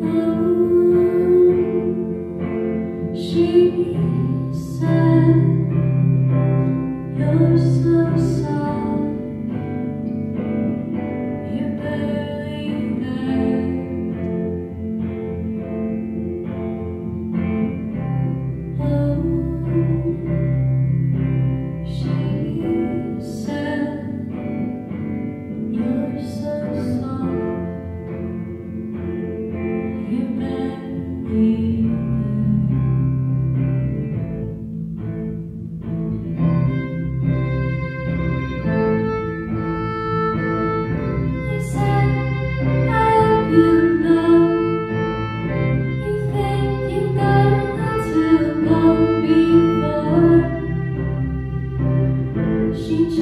Não.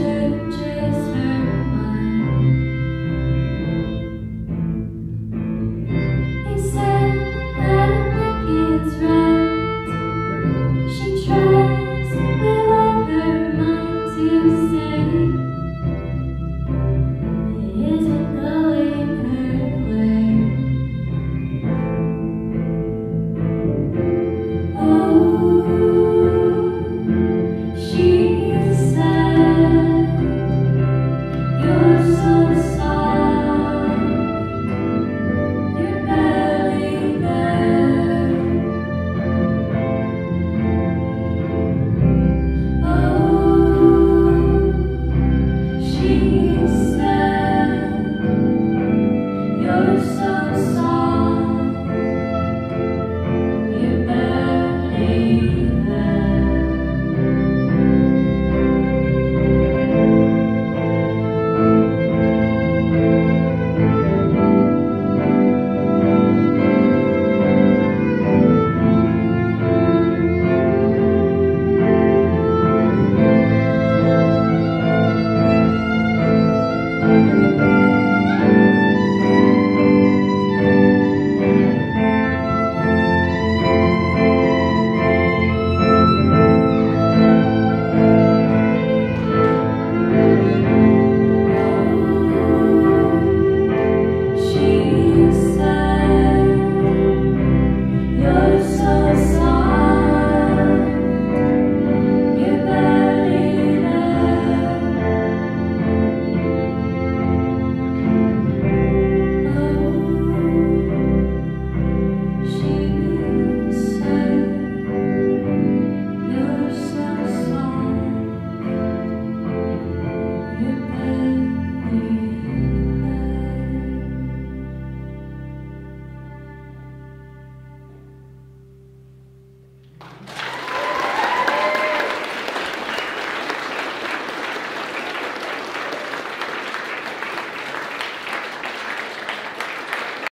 churches